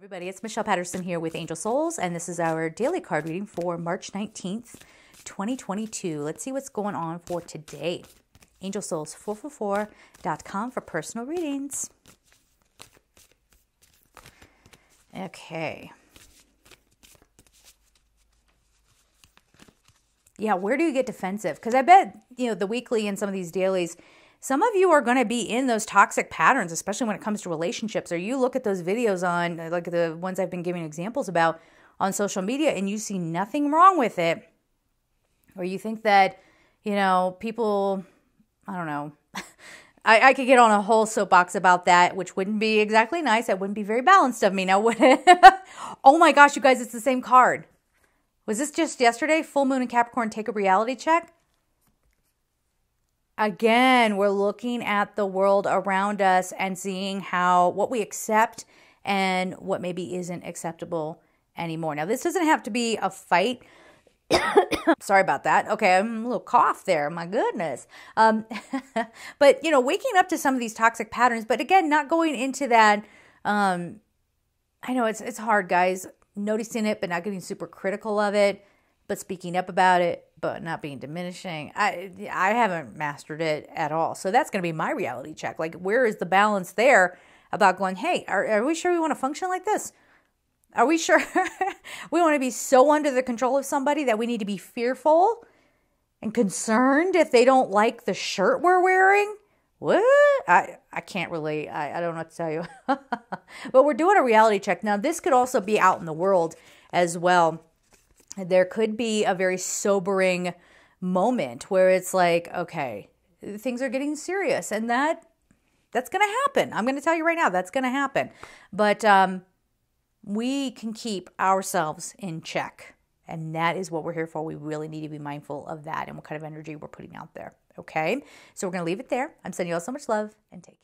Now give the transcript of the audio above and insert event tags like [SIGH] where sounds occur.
everybody, it's Michelle Patterson here with Angel Souls, and this is our daily card reading for March 19th, 2022. Let's see what's going on for today. AngelSouls444.com for personal readings. Okay. Yeah, where do you get defensive? Because I bet, you know, the weekly and some of these dailies, some of you are going to be in those toxic patterns, especially when it comes to relationships. Or you look at those videos on, like the ones I've been giving examples about on social media, and you see nothing wrong with it. Or you think that, you know, people, I don't know. [LAUGHS] I, I could get on a whole soapbox about that, which wouldn't be exactly nice. That wouldn't be very balanced of me now, [LAUGHS] would it? oh my gosh, you guys, it's the same card. Was this just yesterday? Full moon and Capricorn take a reality check? Again, we're looking at the world around us and seeing how what we accept and what maybe isn't acceptable anymore. Now, this doesn't have to be a fight. [COUGHS] Sorry about that. Okay, I'm a little cough there. My goodness. Um, [LAUGHS] but you know, waking up to some of these toxic patterns, but again, not going into that. Um, I know it's it's hard, guys. Noticing it, but not getting super critical of it but speaking up about it, but not being diminishing. I I haven't mastered it at all. So that's going to be my reality check. Like where is the balance there about going, "Hey, are, are we sure we want to function like this?" Are we sure [LAUGHS] we want to be so under the control of somebody that we need to be fearful and concerned if they don't like the shirt we're wearing? What? I, I can't really, I, I don't know what to tell you. [LAUGHS] but we're doing a reality check. Now, this could also be out in the world as well there could be a very sobering moment where it's like, okay, things are getting serious and that that's going to happen. I'm going to tell you right now that's going to happen. But um we can keep ourselves in check. And that is what we're here for. We really need to be mindful of that and what kind of energy we're putting out there. Okay? So we're going to leave it there. I'm sending you all so much love and take